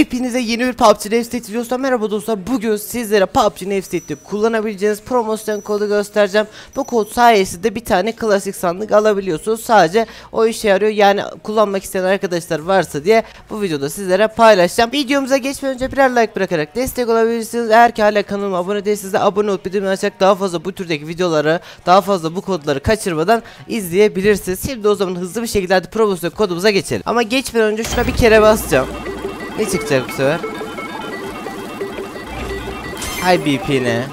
Hepinize yeni bir PUBG Nefstate videosundan merhaba dostlar. Bugün sizlere PUBG Nefstate'de kullanabileceğiniz promosyon kodu göstereceğim. Bu kod sayesinde bir tane klasik sandık alabiliyorsunuz. Sadece o işe yarıyor. Yani kullanmak isteyen arkadaşlar varsa diye bu videoda sizlere paylaşacağım. Videomuza geçmeden önce birer like bırakarak destek olabilirsiniz. Eğer ki hala kanalıma abone değilseniz de abone olup bildirimleri açarak daha fazla bu türdeki videoları, daha fazla bu kodları kaçırmadan izleyebilirsiniz. Şimdi o zaman hızlı bir şekilde hadi promosyon kodumuza geçelim. Ama geçmeden önce şuna bir kere basacağım. Ne çıkacak bu sefer? Hay BP ne?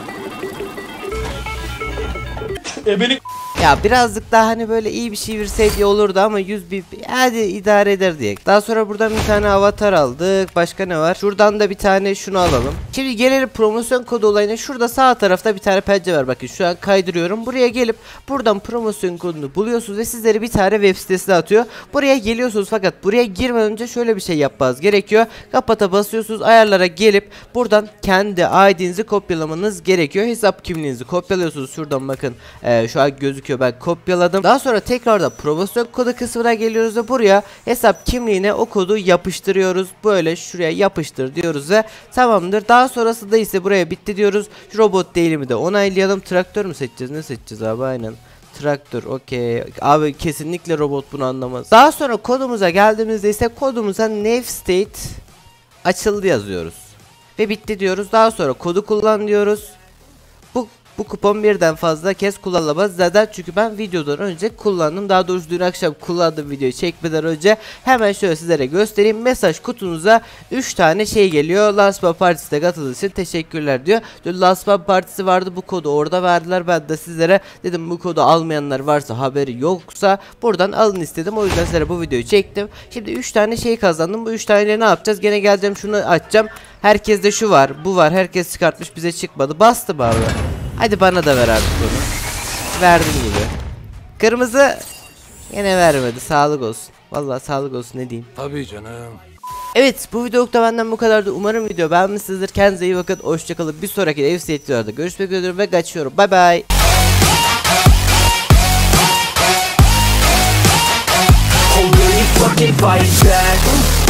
Ebelik Ya birazcık daha hani böyle iyi bir şey verseydi olurdu ama 100 BP hadi idare eder diye. Daha sonra buradan bir tane avatar aldık. Başka ne var? Şuradan da bir tane şunu alalım. Şimdi gelelim promosyon kodu olayına. Şurada sağ tarafta bir tane pencere var. Bakın şu an kaydırıyorum. Buraya gelip buradan promosyon kodunu buluyorsunuz ve sizlere bir tane web sitesi atıyor. Buraya geliyorsunuz fakat buraya girmeden önce şöyle bir şey yapmanız gerekiyor. Kapata basıyorsunuz. Ayarlara gelip buradan kendi ID'nizi kopyalamanız gerekiyor. Hesap kimliğinizi kopyalıyorsunuz. Şuradan bakın ee, şu an gözüküyor ben kopyaladım. Daha sonra tekrarda promosyon kodu kısmına geliyoruz ve buraya hesap kimliğine o kodu yapıştırıyoruz. Böyle şuraya yapıştır diyoruz ve tamamdır. Daha sonrasında ise buraya bitti diyoruz. Şu robot değilimi de onaylayalım. Traktör mü seçeceğiz? Ne seçeceğiz abi aynen. Traktör okey. Abi kesinlikle robot bunu anlamaz. Daha sonra kodumuza geldiğimizde ise kodumuza Navstate açıldı yazıyoruz. Ve bitti diyoruz. Daha sonra kodu kullan diyoruz. Bu bu kupon birden fazla kez kullanılamaz. Zaten çünkü ben videodan önce kullandım. Daha doğrusu dün akşam kullandığım videoyu çekmeden önce hemen şöyle sizlere göstereyim. Mesaj kutunuza 3 tane şey geliyor. Pub Partisi'ne katıldığınız teşekkürler diyor. Dün Pub Partisi vardı. Bu kodu orada verdiler. Ben de sizlere dedim bu kodu almayanlar varsa haberi yoksa buradan alın istedim. O yüzden sizlere bu videoyu çektim. Şimdi 3 tane şey kazandım. Bu 3 taneyle ne yapacağız? Gene geleceğim şunu açacağım. Herkeste şu var bu var. Herkes çıkartmış bize çıkmadı. Bastım abi Hadi bana da ver artık bunu. Verdim gibi. Kırmızı yine vermedi. Sağlık olsun. Vallahi sağlık olsun ne diyeyim. Tabii canım. Evet bu videolukta benden bu kadardı. Umarım video beğenmişsinizdir. Kendinize iyi bakın. Hoşçakalın. Bir sonraki ev videolarda görüşmek üzere ve kaçıyorum. Bay bay. Fucking fight back?